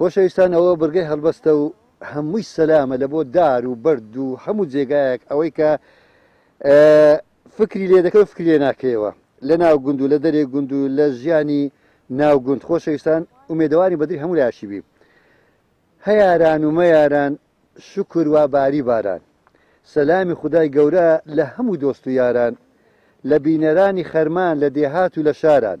خۆشەویستان ئەوە بڕگەی هەڵبەستە و هەمووی سەلامە لە بۆ دار و بەرد و هەموو جێگایەک ئەوەی کە فکری لێ دەکەوت فکری لێ ناکەیەوە لە ناو گوند و لە دەرێ گوند و لە ژیانی ناو گوند خۆشەویستان ومێدەوانی بەدری هەموو لاشی بی هەیاران و مەیاران شکر وا باری باران سەلامی خدای گەورە لە هەموو دۆست و یاران لە بینەرانی خەرمان لە دێهات و لە شاران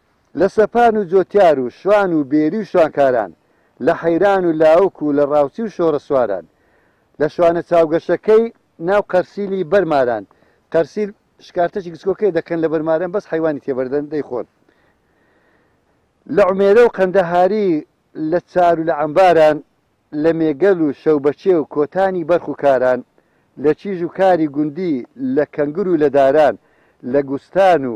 لە سەپان و جۆتیار و شوان و بێری و شوانکاران، لە حەیران و لاوک و لە ڕاوچی و شۆڕەسواران، لە شوانە چاوگەشەکەی ناو قەرسیلی بەر ماران، قەرسیل شکارتەکی گچکۆکەیە دەکەن لەبەر ماران بەس حەیوانی تێبەردەن دەیخۆن، لە عومێرە و قەندەهاری، لە چار و لە عەمباران، لە مێگەل و شەوبەچێ و کۆتانی بەرخ و کاران، لە چیژ و کاری گوندی، لە کەنگر و لە داران، لە گوستان و.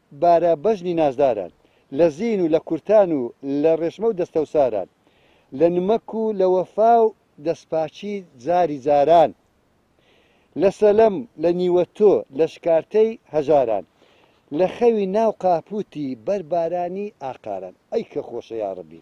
بارە بەژنی نازداران. لە زین و لە کورتان و لە ڕێشمە و دەستەوساران. لە نمەک و لە وەفا و دەستپاچی جاری جاران. لە سەلەم، لە نیوە تۆ، لە شکارتەی هەژاران. لە خەوی ناو قاپووتی بەر بارانی ئاقاران. ئەی کە خۆشە یاڕەبی.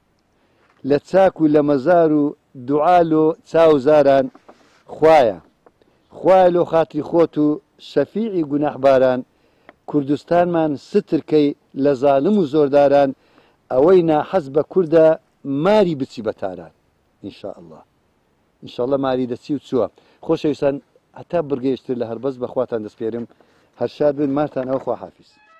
لە چاک و لە مەزار و دوعا لۆ چاو زاران خوایە خوایە لۆ خاتری خۆت و شەفیعی گوناحباران کوردستانمان ستر کەی لە زالم و زۆرداران ئەوەی ناحەز بە کوردە ماری بچی بە تاران ان شاء اللە ان شاء اللە ماری دەچی و چووە خۆشەویستان هەتا بڕگەیەشتر لە هەربەس بە خواتان دەسپێرم هەر شاد بن مارتان ئەوە خواحافیز.